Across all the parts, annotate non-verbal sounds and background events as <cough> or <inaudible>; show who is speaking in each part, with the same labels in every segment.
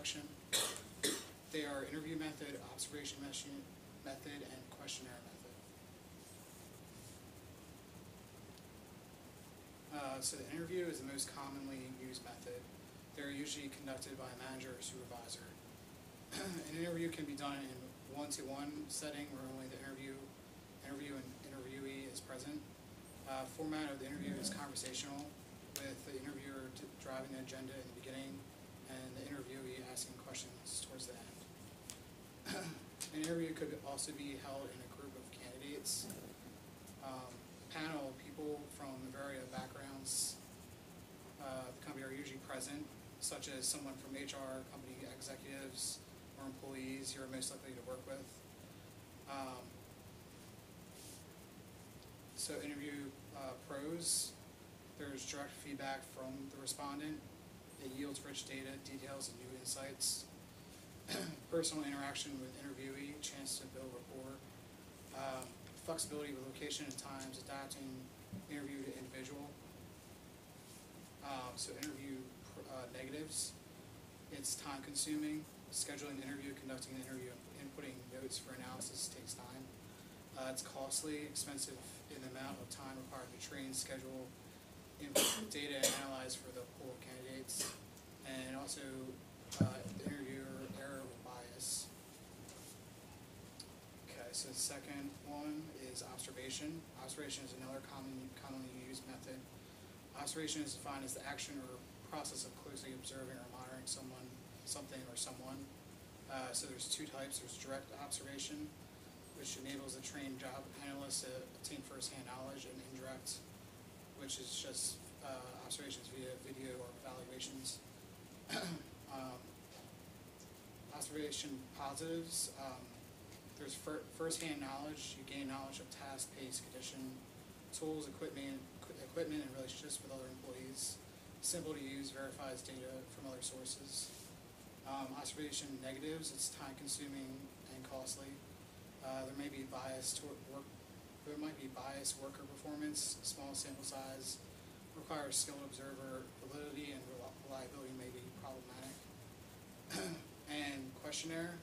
Speaker 1: collection. They are interview method, observation method, and questionnaire method. Uh, so the interview is the most commonly used method. They're usually conducted by a manager or supervisor. <clears throat> An interview can be done in one-to-one setting where only the interview, interview and interviewee is present. Uh, format of the interview is conversational, with the interviewer driving the agenda in the beginning and the interviewee asking questions towards the end. An interview could also be held in a group of candidates. Um, panel people from various backgrounds uh, the company are usually present, such as someone from HR, company executives, or employees you're most likely to work with. Um, so interview uh, pros, there's direct feedback from the respondent. It yields rich data, details, and new insights. <clears throat> Personal interaction with interviewee, chance to build rapport. Um, flexibility with location and times, adapting interview to individual. Um, so interview uh, negatives, it's time consuming. Scheduling the interview, conducting the interview, inputting notes for analysis takes time. Uh, it's costly, expensive in the amount of time required to train, schedule, input data, and analyze for the pool of candidates. And also, uh, interviewer error bias. Okay, so the second one is observation. Observation is another common, commonly used method. Observation is defined as the action or process of closely observing or monitoring someone, something, or someone. Uh, so there's two types. There's direct observation, which enables a trained job analyst to obtain firsthand knowledge, and indirect, which is just uh, observations via video or evaluations. <clears throat> um, observation positives. Um, there's fir- firsthand knowledge. You gain knowledge of task, pace, condition, tools, equipment, equi- equipment, and relationships with other employees. Simple to use, verifies data from other sources. Um, observation negatives. It's time consuming and costly. Uh, there may be bias toward work. There might be bias worker performance. Small sample size requires skilled observer. Validity and reliability may be problematic. <clears throat> and questionnaire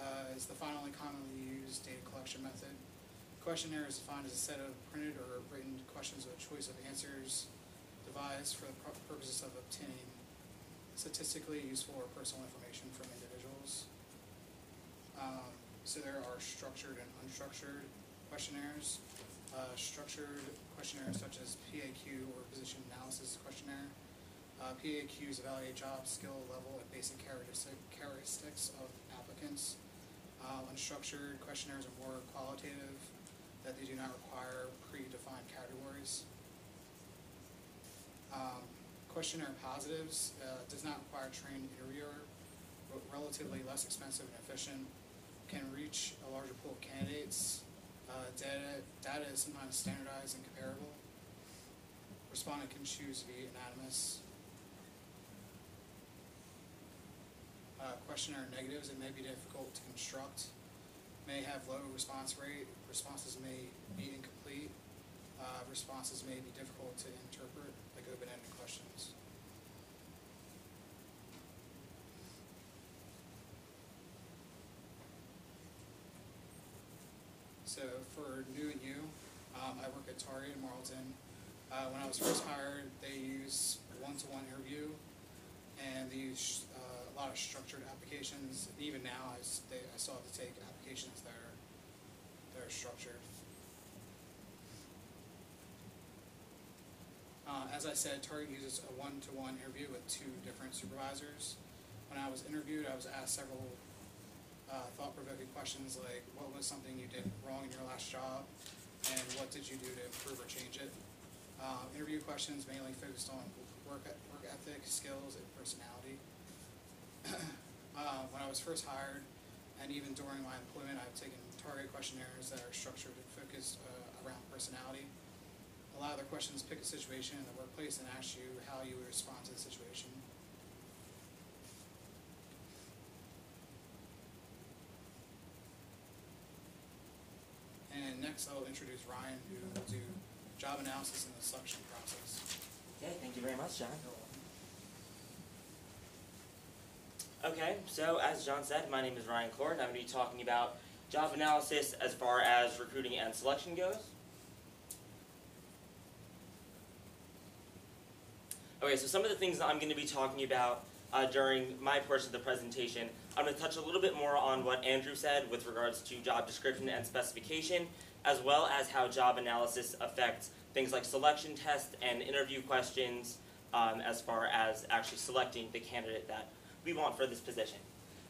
Speaker 1: uh, is the finally commonly used data collection method. Questionnaire is defined as a set of printed or written questions with a choice of answers devised for the purposes of obtaining statistically useful or personal information from individuals. Um, so there are structured and unstructured questionnaires. Uh, structured questionnaires such as PAQ or position analysis questionnaire. Uh, PAQs evaluate job skill level and basic characteristics of applicants. Uh, unstructured questionnaires are more qualitative, that they do not require predefined categories. Um, questionnaire positives uh, does not require a trained interviewer, relatively less expensive and efficient, can reach a larger pool of candidates. Uh, data, data is sometimes standardized and comparable. Respondent can choose to be anonymous. Uh, questionnaire negatives, it may be difficult to construct, may have low response rate, responses may be incomplete, uh, responses may be difficult to interpret, like open-ended questions. So for new and you, um, I work at Target in Marlton. Uh, when I was first hired, they use one-to-one interview, and they use uh, a lot of structured applications. Even now, I, they, I still have to take applications that are that are structured. Uh, as I said, Target uses a one-to-one interview with two different supervisors. When I was interviewed, I was asked several uh, thought-provoking questions like, what was something you did wrong in your last job, and what did you do to improve or change it? Uh, interview questions mainly focused on work, work ethic, skills, and personality. <clears throat> uh, when I was first hired, and even during my employment, I've taken target questionnaires that are structured and focused uh, around personality. A lot of the questions pick a situation in the workplace and ask you how you would respond to the situation. And next, I'll introduce Ryan, who will do job analysis in the selection process.
Speaker 2: Okay, thank you very much, John. Okay, so as John said, my name is Ryan Clore, and I'm going to be talking about job analysis as far as recruiting and selection goes. Okay, so some of the things that I'm going to be talking about uh, during my portion of the presentation, I'm going to touch a little bit more on what Andrew said with regards to job description and specification, as well as how job analysis affects things like selection tests and interview questions, um, as far as actually selecting the candidate that we want for this position.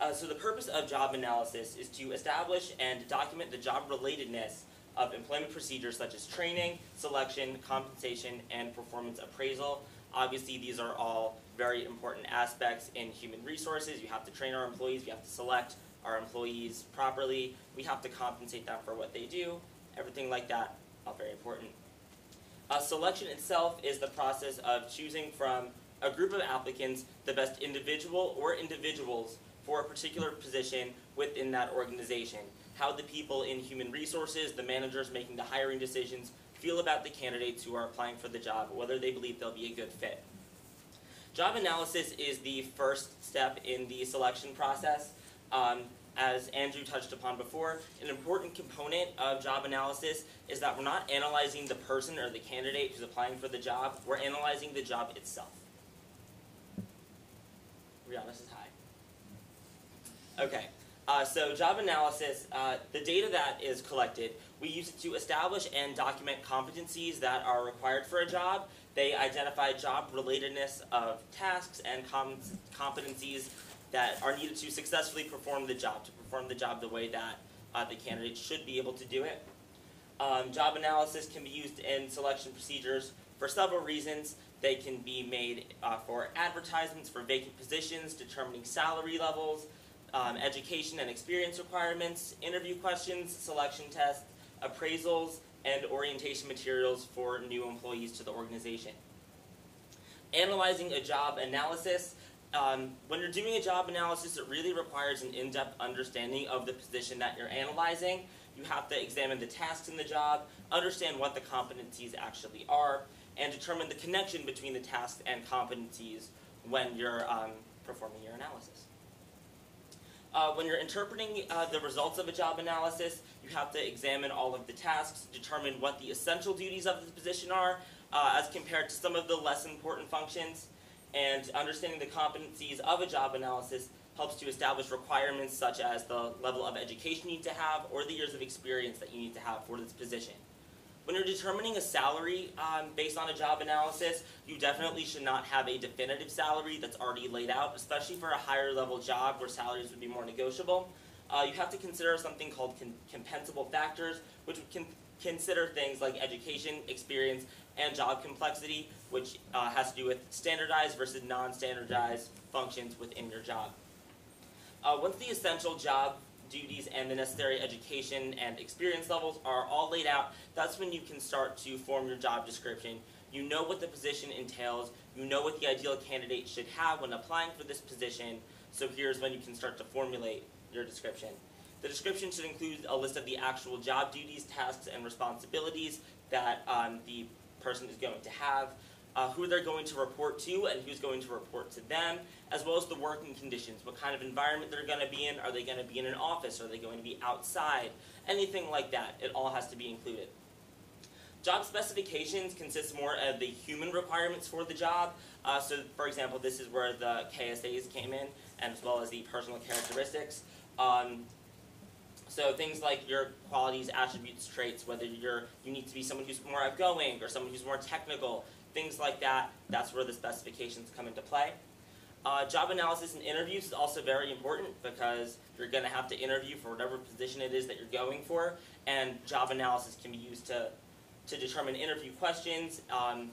Speaker 2: Uh, so the purpose of job analysis is to establish and document the job relatedness of employment procedures such as training, selection, compensation, and performance appraisal. Obviously, these are all very important aspects in human resources. You have to train our employees, we have to select our employees properly, we have to compensate them for what they do, everything like that, all very important. Uh, selection itself is the process of choosing from a group of applicants the best individual or individuals for a particular position within that organization. How the people in human resources, the managers making the hiring decisions, feel about the candidates who are applying for the job, whether they believe they'll be a good fit. Job analysis is the first step in the selection process. Um, as Andrew touched upon before, an important component of job analysis is that we're not analyzing the person or the candidate who's applying for the job, we're analyzing the job itself. Rihanna says hi. Okay, uh, so job analysis, uh, the data that is collected, we use it to establish and document competencies that are required for a job. They identify job relatedness of tasks and com competencies that are needed to successfully perform the job, to perform the job the way that uh, the candidate should be able to do it. Um, job analysis can be used in selection procedures for several reasons. They can be made uh, for advertisements for vacant positions, determining salary levels, um, education and experience requirements, interview questions, selection tests, appraisals, and orientation materials for new employees to the organization. Analyzing a job analysis um, when you're doing a job analysis, it really requires an in-depth understanding of the position that you're analyzing. You have to examine the tasks in the job, understand what the competencies actually are, and determine the connection between the tasks and competencies when you're um, performing your analysis. Uh, when you're interpreting uh, the results of a job analysis, you have to examine all of the tasks, determine what the essential duties of the position are, uh, as compared to some of the less important functions, and understanding the competencies of a job analysis helps to establish requirements such as the level of education you need to have or the years of experience that you need to have for this position. When you're determining a salary um, based on a job analysis, you definitely should not have a definitive salary that's already laid out, especially for a higher level job where salaries would be more negotiable. Uh, you have to consider something called con compensable factors, which can consider things like education, experience, and job complexity, which uh, has to do with standardized versus non-standardized functions within your job. Uh, once the essential job duties and the necessary education and experience levels are all laid out, that's when you can start to form your job description. You know what the position entails, you know what the ideal candidate should have when applying for this position, so here's when you can start to formulate your description. The description should include a list of the actual job duties, tasks, and responsibilities that um, the person is going to have, uh, who they're going to report to and who's going to report to them, as well as the working conditions, what kind of environment they're going to be in, are they going to be in an office, are they going to be outside, anything like that, it all has to be included. Job specifications consist more of the human requirements for the job. Uh, so, for example, this is where the KSAs came in, and as well as the personal characteristics. Um, so things like your qualities, attributes, traits, whether you're you need to be someone who's more outgoing or someone who's more technical, things like that, that's where the specifications come into play. Uh, job analysis and interviews is also very important because you're going to have to interview for whatever position it is that you're going for, and job analysis can be used to, to determine interview questions um,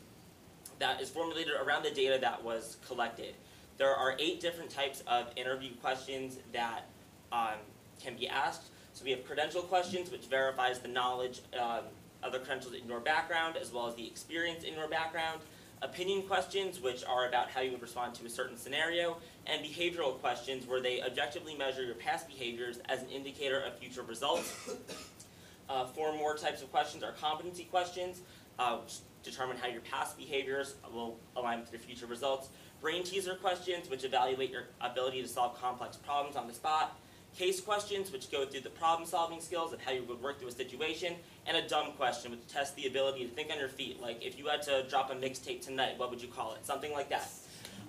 Speaker 2: that is formulated around the data that was collected. There are eight different types of interview questions that um, can be asked. So we have credential questions, which verifies the knowledge um, of the credentials in your background, as well as the experience in your background. Opinion questions, which are about how you would respond to a certain scenario. And behavioral questions, where they objectively measure your past behaviors as an indicator of future results. Uh, four more types of questions are competency questions, uh, which determine how your past behaviors will align with your future results. brain teaser questions, which evaluate your ability to solve complex problems on the spot, case questions, which go through the problem solving skills of how you would work through a situation, and a dumb question, which tests the ability to think on your feet. Like if you had to drop a mixtape tonight, what would you call it? Something like that.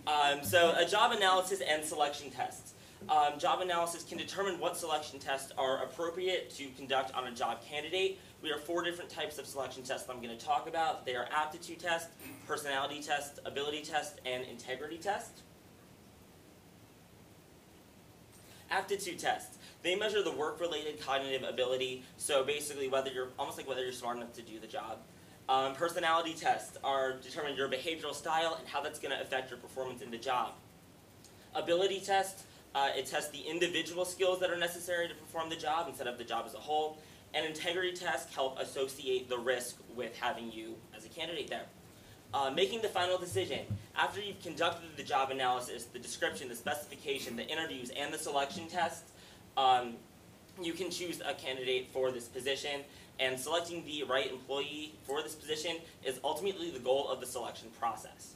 Speaker 2: Um, so a job analysis and selection tests. Um, job analysis can determine what selection tests are appropriate to conduct on a job candidate. We have four different types of selection tests that I'm going to talk about. They are aptitude test, personality test, ability test, and integrity test. Aptitude tests. They measure the work-related cognitive ability, so basically whether you're almost like whether you're smart enough to do the job. Um, personality tests are determine your behavioral style and how that's going to affect your performance in the job. Ability test, uh, it tests the individual skills that are necessary to perform the job instead of the job as a whole. And integrity tests help associate the risk with having you as a candidate there. Uh, making the final decision. After you've conducted the job analysis, the description, the specification, the interviews, and the selection test, um, you can choose a candidate for this position. And selecting the right employee for this position is ultimately the goal of the selection process.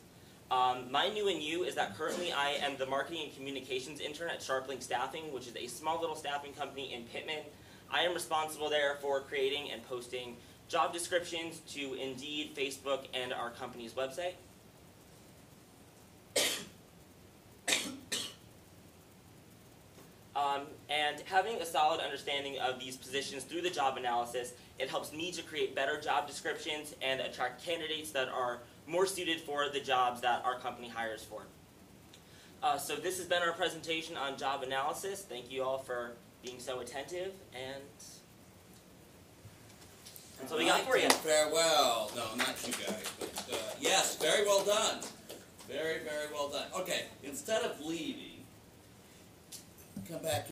Speaker 2: Um, my new and you is that currently I am the marketing and communications intern at Sharplink Staffing, which is a small little staffing company in Pitman. I am responsible there for creating and posting job descriptions to Indeed, Facebook, and our company's website. Um, and having a solid understanding of these positions through the job analysis, it helps me to create better job descriptions and attract candidates that are more suited for the jobs that our company hires for. Uh, so this has been our presentation on job analysis. Thank you all for being so attentive, and that's what we got for you.
Speaker 3: Farewell. No, not you guys, but uh, yes, very well done. Very, very well done. Okay, instead of leaving, come back